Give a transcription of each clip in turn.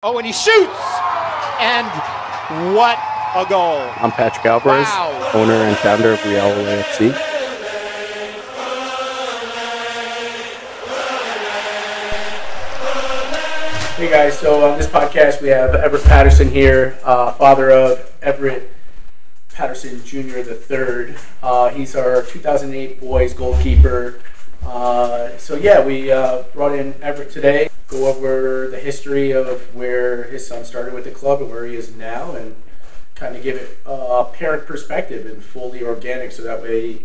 Oh, and he shoots! And what a goal. I'm Patrick Alvarez, Wow. owner and founder of Real oLé FC. Hey guys, so on this podcast we have Everett Patterson here, uh, father of Everett Patterson Jr. the third. Uh, he's our 2008 boys goalkeeper. Uh, so yeah, we uh, brought in Everett today, go over the history of where his son started with the club and where he is now, and kind of give it a parent perspective and fully organic, so that way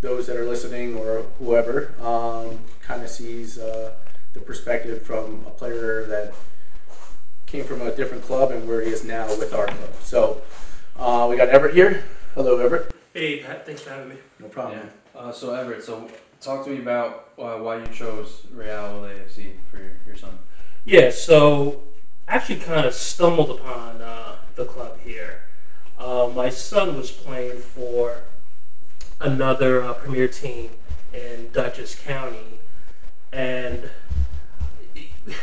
those that are listening or whoever um, kind of sees uh, the perspective from a player that came from a different club and where he is now with our club. So uh, we got Everett here. Hello, Everett. Hey, Pat, thanks for having me. No problem. Yeah. Uh, so Everett, so talk to me about uh, why you chose Real oLé FC for your, your son. Yeah, so actually kind of stumbled upon uh, the club here. Uh, my son was playing for another uh, premier team in Dutchess County, and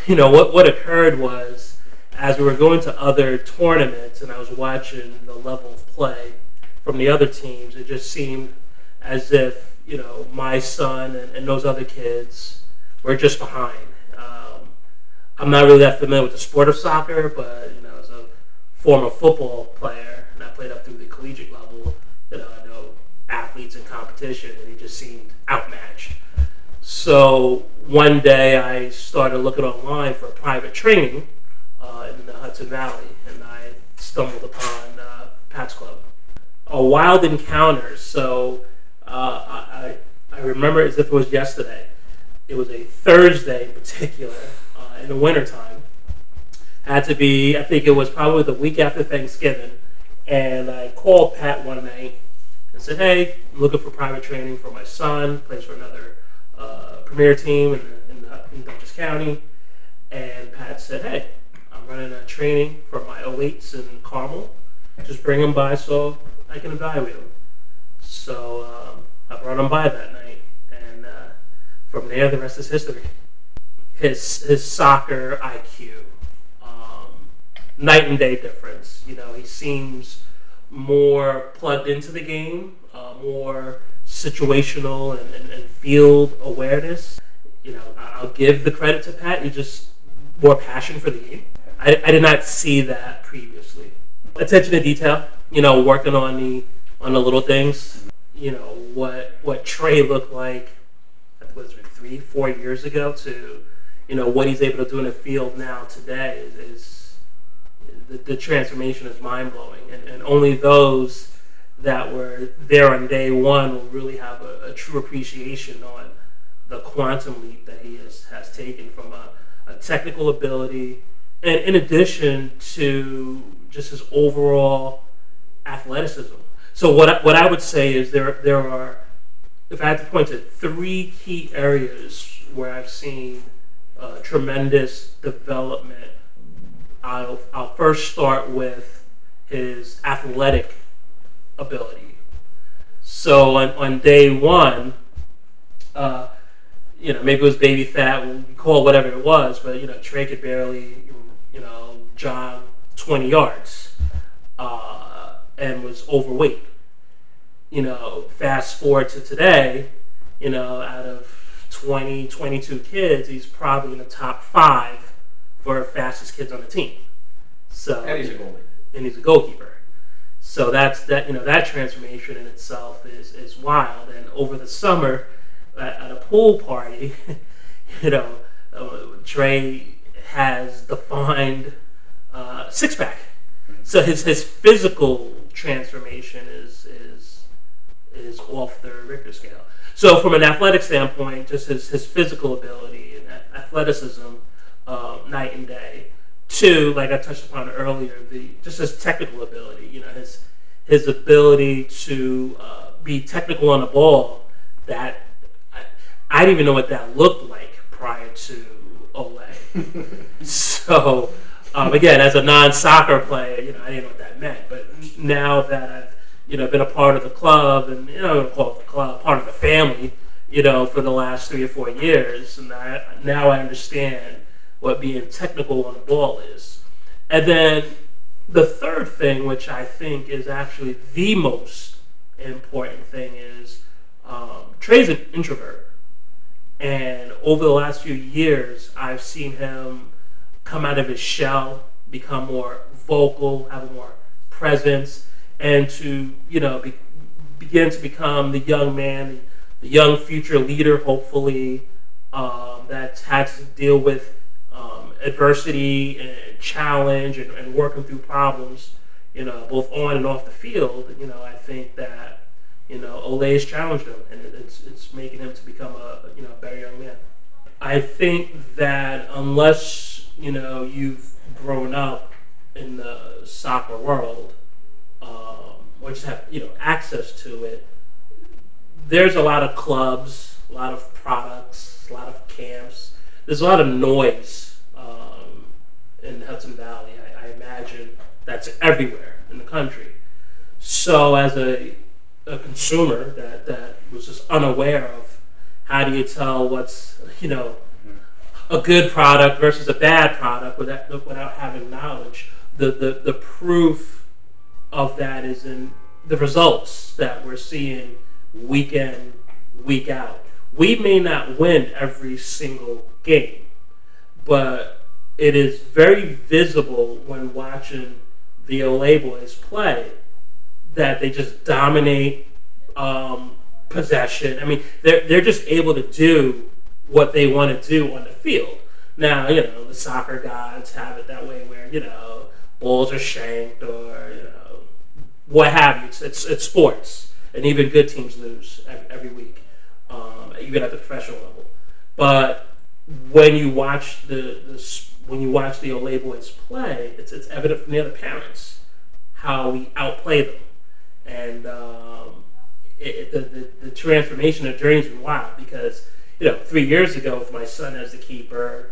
you know what what occurred was as we were going to other tournaments and I was watching the level of play from the other teams, it just seemed as if you know my son and, and those other kids were just behind. Um, I'm not really that familiar with the sport of soccer, but you know, as a former football player, and I played up through the collegiate level, you know, I know athletes in competition, and he just seemed outmatched. So one day I started looking online for private training uh, in the Hudson Valley, and I stumbled upon uh, Pat's Club. A wild encounter. So I, I I remember as if it was yesterday. It was a Thursday in particular uh, in the wintertime. Had to be, I think it was probably the week after Thanksgiving. And I called Pat one night and said, Hey, I'm looking for private training for my son, plays for another uh, premier team in, in, uh, in Dutchess County. And Pat said, Hey, I'm running a training for my 08s in Carmel. Just bring him by so I can evaluate him. So brought him by that night, and uh, from there, the rest is history. His his soccer IQ, um, night and day difference. You know, he seems more plugged into the game, uh, more situational and, and, and field awareness. You know, I'll give the credit to Pat. He just more passion for the game. I, I did not see that previously. Attention to detail. You know, working on the on the little things. You know what what Trey looked like. It was three, four years ago to you know what he's able to do in the field now today is, is the, the transformation is mind blowing, and, and only those that were there on day one will really have a, a true appreciation on the quantum leap that he has, has taken from a, a technical ability, and in addition to just his overall athleticism. So what I, what I would say is there there are, if I had to point to three key areas where I've seen uh, tremendous development. I'll I'll first start with his athletic ability. So on, on day one, uh, you know, maybe it was baby fat, we'll call it whatever it was, but you know, Trey could barely, you know, jog 20 yards uh, and was overweight. You know, fast forward to today, you know, out of 20, 22 kids, he's probably in the top five for fastest kids on the team. So And he's a goalie. and he's a goalkeeper. So that's that. You know that transformation in itself is is wild. And over the summer, at, at a pool party, you know, uh, Trey has defined uh, six pack. So his his physical transformation is is is off the Richter scale. So from an athletic standpoint, just his his physical ability and athleticism, um, night and day. Two, like I touched upon earlier, the just his technical ability. You know, his his ability to uh, be technical on the ball. That I, I didn't even know what that looked like prior to oLé. so um, again, as a non-soccer player, you know, I didn't know what that meant. But now that I've you know been a part of the club and you know call it the club, part of the family, you know, for the last three or four years, and I, now I understand what being technical on the ball is. And then the third thing, which I think is actually the most important thing, is um, Trey's an introvert. And over the last few years, I've seen him come out of his shell, become more vocal, have more presence, and to, you know, be, begin to become the young man, the young future leader, hopefully, um, that's had to deal with um, adversity and challenge and, and working through problems, you know, both on and off the field. You know, I think that you know, oLé has challenged him, and it's it's making him to become a you know a better young man. I think that unless you know you've grown up in the soccer world, um, or just have you know access to it, there's a lot of clubs, a lot of products, a lot of camps. There's a lot of noise um, in Hudson Valley. I, I imagine that's everywhere in the country. So as a a consumer that, that was just unaware of how do you tell what's you know a good product versus a bad product without without having knowledge. The the, the proof of that is in the results that we're seeing week in, week out. We may not win every single game, but it is very visible when watching the oLé boys play that they just dominate um, possession. I mean, they're they're just able to do what they want to do on the field. Now, you know, the soccer gods have it that way, where you know balls are shanked or you know what have you. It's it's, it's sports, and even good teams lose every, week, um, even at the professional level. But when you watch the, the when you watch the oLé boys play, it's it's evident from the other parents how we outplay them and um, it, the, the, the transformation of journey's been wild because you know three years ago with my son as the keeper,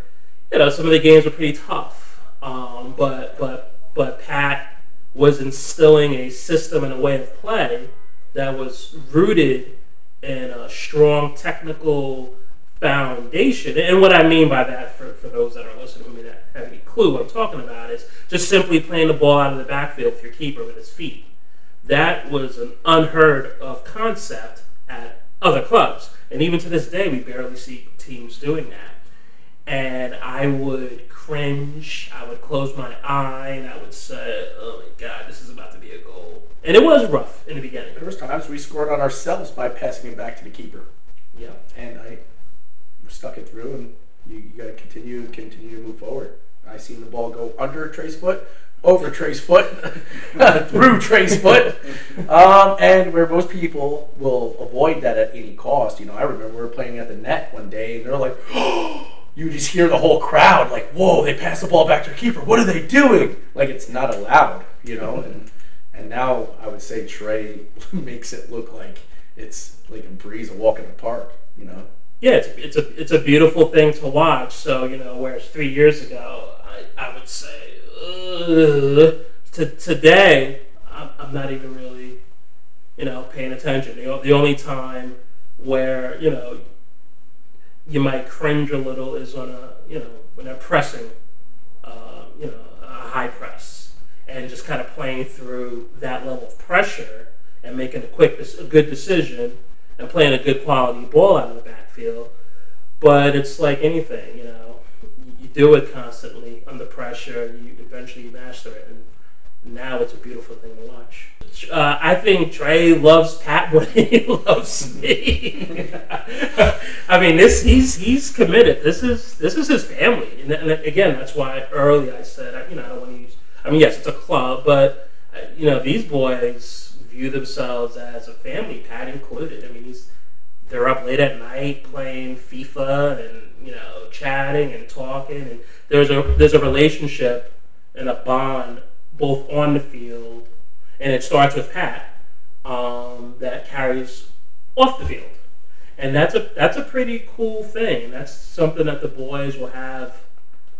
you know some of the games were pretty tough, um, but but but Pat was instilling a system and a way of play that was rooted in a strong technical foundation. And what I mean by that, for, for those that are listening who may not have any clue what I'm talking about, is just simply playing the ball out of the backfield with your keeper with his feet. That was an unheard of concept at other clubs. And even to this day, we barely see teams doing that. And I would cringe, I would close my eye, and I would say, oh my God, this is about to be a goal. And it was rough in the beginning. There was times we scored on ourselves by passing it back to the keeper. Yeah. And I stuck it through, and you, you got to continue, and continue to move forward. I seen the ball go under Trey's foot, over Trey's foot, through Trey's foot, um, and where most people will avoid that at any cost. You know, I remember we were playing at the net one day, and they're like, oh, you just hear the whole crowd like, "Whoa!" They pass the ball back to the keeper. What are they doing? Like it's not allowed, you know. And and now I would say Trey makes it look like it's like a breeze, a walk in the park, you know. Yeah, it's, it's a it's a beautiful thing to watch. So you know, whereas three years ago, I, I would say to today, I'm, I'm not even really, you know, paying attention. The, the only time where you know you might cringe a little is on a you know when they're pressing, uh, you know, a high press, and just kind of playing through that level of pressure and making a quick, a good decision and playing a good quality ball out of the backfield. But it's like anything, you know you do it constantly under pressure, you eventually master it. And now it's a beautiful thing to watch. Uh, I think Trey loves Pat more than he loves me. I mean, this he's he's committed. This is this is his family, and, and again, that's why early I said you know I don't want to use. I mean, yes, it's a club, but uh, you know these boys view themselves as a family, Pat included. I mean, he's they're up late at night playing FIFA and you know chatting and talking, and there's a there's a relationship and a bond both on the field, and it starts with Pat um, that carries off the field, and that's a that's a pretty cool thing. That's something that the boys will have,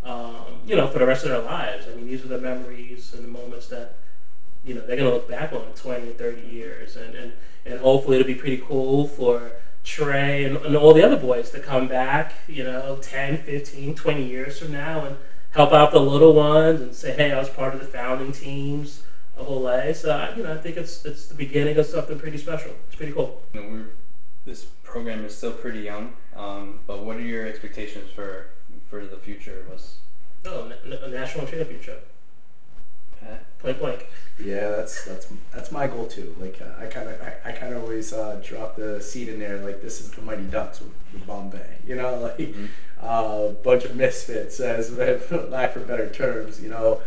um, you know, for the rest of their lives. I mean, these are the memories and the moments that you know they're gonna look back on in 20 30 years, and and and hopefully it'll be pretty cool for Trey and, and all the other boys to come back, you know, 10, 15, 20 years from now and help out the little ones and say, hey, I was part of the founding teams of oLé. So I- you know, I think it's it's the beginning of something pretty special. It's pretty cool. You know, we're this program is still pretty young, um, but what are your expectations for for the future? Was Oh, na- national championship. Point blank. Yeah, that's that's that's my goal too. Like uh, I kind of I, I kind of always uh, drop the seed in there. Like this is the Mighty Ducks with, with Bombay. You know, like a Mhm. uh, bunch of misfits, as lack for better terms. You know,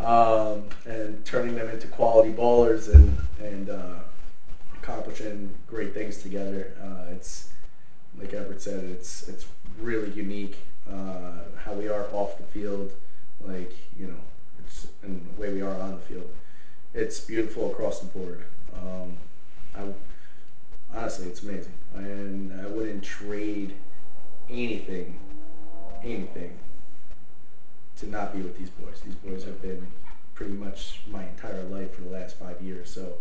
um, and turning them into quality ballers and and uh, accomplishing great things together. Uh, it's like Everett said, it's it's really unique uh, how we are off the field, like you know, and the way we are on the field. It's beautiful across the board. Um, I honestly, it's amazing, and I wouldn't trade anything, anything, to not be with these boys. These boys have been pretty much my entire life for the last five years. So,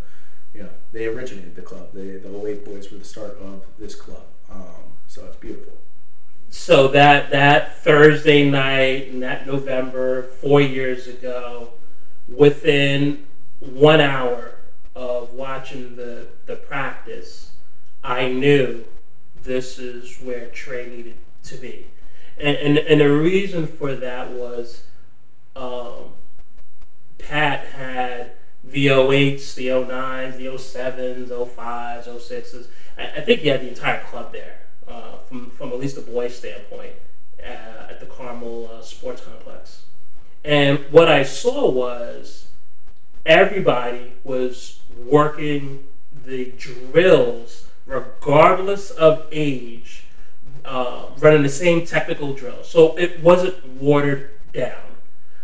you know, they originated the club. They, the 08 boys were the start of this club. Um, so it's beautiful. So that that Thursday night in that November four years ago, within one hour of watching the the practice, I knew this is where Trey needed to be, and and, and the reason for that was, um, Pat had the 08s, the 09s, the 07s, 05s, 06s. I, I think he had the entire club there uh, from, from at least a boys' standpoint uh, at the Carmel uh, Sports Complex. And what I saw was everybody was working the drills, regardless of age, uh, running the same technical drill. So it wasn't watered down.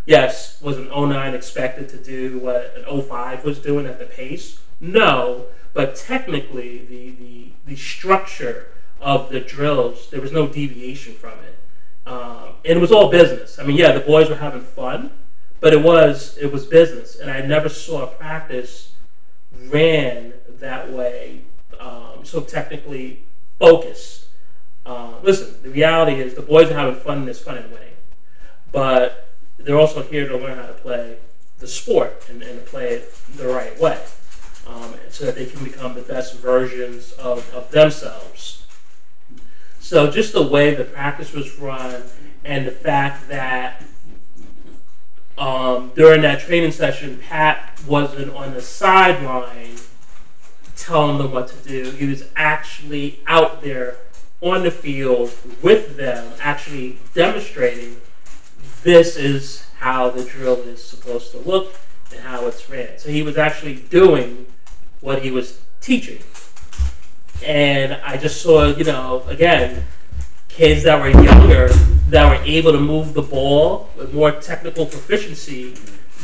Yes, was an 09 expected to do what an 05 was doing at the pace? No, but technically the, the, the structure of the drills, there was no deviation from it. Um, and it was all business. I mean, yeah, the boys were having fun, but it was it was business. And I never saw a practice ran that way, um, so technically focused. Uh, listen, the reality is the boys are having fun and there's fun in winning. But they're also here to learn how to play the sport and, and to play it the right way um, so that they can become the best versions of, of themselves. So just the way the practice was run and the fact that um, during that training session, Pat wasn't on the sideline telling them what to do. He was actually out there on the field with them, actually demonstrating this is how the drill is supposed to look and how it's ran. So he was actually doing what he was teaching. And I just saw, you know, again, kids that were younger that were able to move the ball with more technical proficiency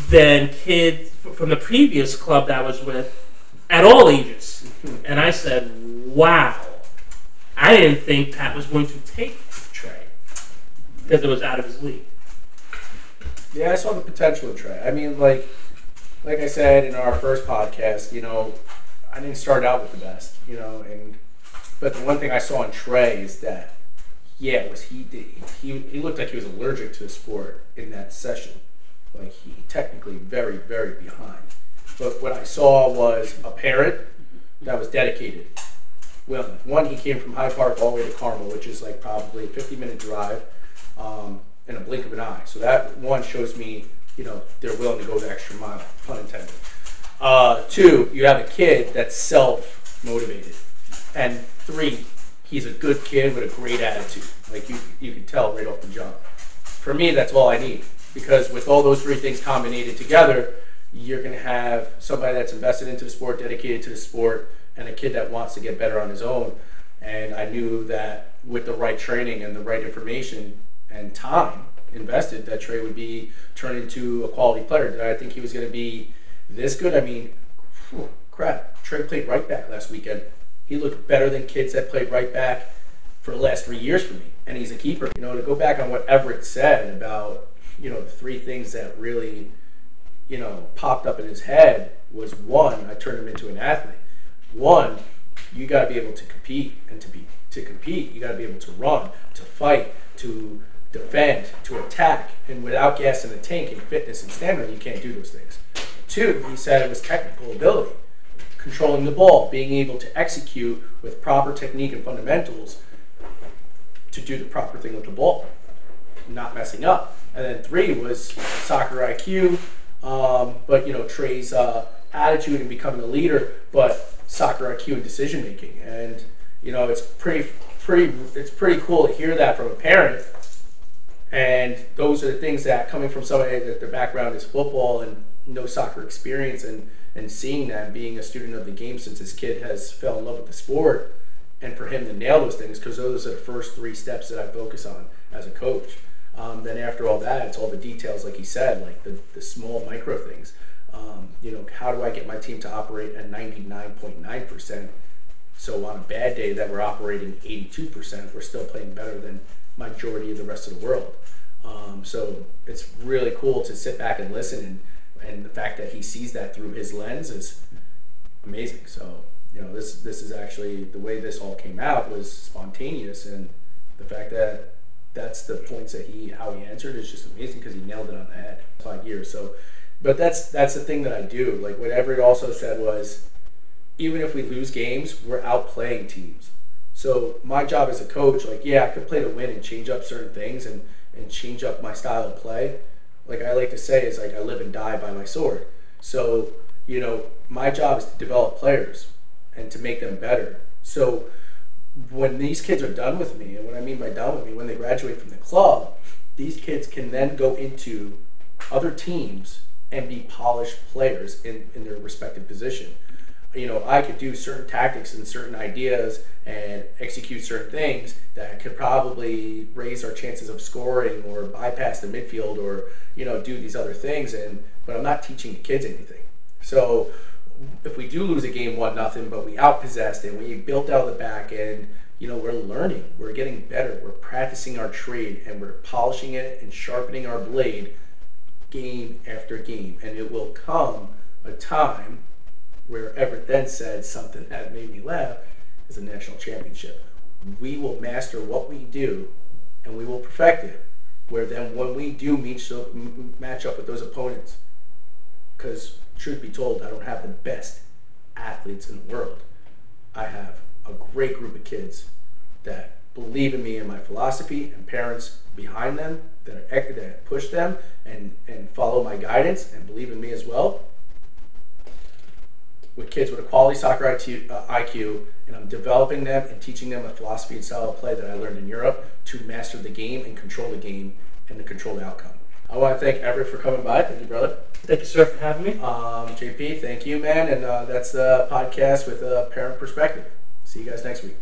than kids from the previous club that I was with at all ages. Mm-hmm. And I said, wow. I didn't think Pat was going to take Trey because it was out of his league. Yeah, I saw the potential in Trey. I mean, like, like I said in our first podcast, you know, I didn't start out with the best, you know, and but the one thing I saw in Trey is that, yeah, was he did, he he looked like he was allergic to the sport in that session, like he technically very very behind. But what I saw was a parent that was dedicated. Well, one he came from Hyde Park all the way to Carmel, which is like probably a 50 minute drive um, in a blink of an eye. So that one shows me, you know, they're willing to go the extra mile, pun intended. Uh, two, you have a kid that's self motivated, and three, he's a good kid with a great attitude. Like you, you can tell right off the jump. For me, that's all I need because with all those three things combined together, you're going to have somebody that's invested into the sport, dedicated to the sport, and a kid that wants to get better on his own. And I knew that with the right training and the right information and time invested, that Trey would be turned into a quality player. Did I think he was going to be this good? I mean, phew, crap. Trey played right back last weekend. He looked better than kids that played right back for the last three years for me. And he's a keeper. You know, to go back on what Everett said about, you know, the three things that really, you know, popped up in his head was one, I turned him into an athlete. One, you got to be able to compete, and to be to compete, you got to be able to run, to fight, to defend, to attack, and without gas in the tank and fitness and stamina, you can't do those things. Two, he said it was technical ability, controlling the ball, being able to execute with proper technique and fundamentals to do the proper thing with the ball, not messing up. And then three was soccer IQ, um, but you know Trey's uh, attitude and becoming a leader, but soccer IQ and decision making. And you know it's pretty pretty it's pretty cool to hear that from a parent. And those are the things that coming from somebody that their background is football and no soccer experience and and seeing that being a student of the game since his kid has fell in love with the sport and for him to nail those things because those are the first three steps that I focus on as a coach. Um, then after all that, it's all the details, like he said, like the, the small micro things. Um, you know, how do I get my team to operate at 99.9%? So on a bad day that we're operating 82%, we're still playing better than majority of the rest of the world. Um, so it's really cool to sit back and listen, and, and the fact that he sees that through his lens is amazing. So you know, this this is actually the way this all came out was spontaneous, and the fact that that's the points that he how he answered is just amazing because he nailed it on the head. Five years, so. But that's that's the thing that I do. Like what Everett also said was, even if we lose games, we're outplaying teams. So my job as a coach, like yeah, I could play to win and change up certain things and and change up my style of play. Like I like to say, is like I live and die by my sword. So you know, my job is to develop players and to make them better. So when these kids are done with me, and what I mean by done with me, when they graduate from the club, these kids can then go into other teams and be polished players in, in their respective position. You know, I could do certain tactics and certain ideas and execute certain things that could probably raise our chances of scoring or bypass the midfield or, you know, do these other things and but I'm not teaching the kids anything. So if we do lose a game one nothing, but we outpossessed it, we built out the back end, you know, we're learning, we're getting better, we're practicing our trade, and we're polishing it and sharpening our blade game after game. And it will come a time where Everett then said something that made me laugh is a national championship. We will master what we do and we will perfect it. Where then when we do meet so, match up with those opponents, because truth be told, I don't have the best athletes in the world. I have a great group of kids that believe in me and my philosophy, and parents behind them that, are, that push them and, and follow my guidance and believe in me as well. With kids with a quality soccer IQ, uh, IQ, and I'm developing them and teaching them a philosophy and style of play that I learned in Europe to master the game and control the game and to control the outcome. I want to thank Everett for coming by. Thank you, brother. Thank you, sir, for having me. Um, JP, thank you, man. And uh, that's the podcast with a parent perspective. See you guys next week.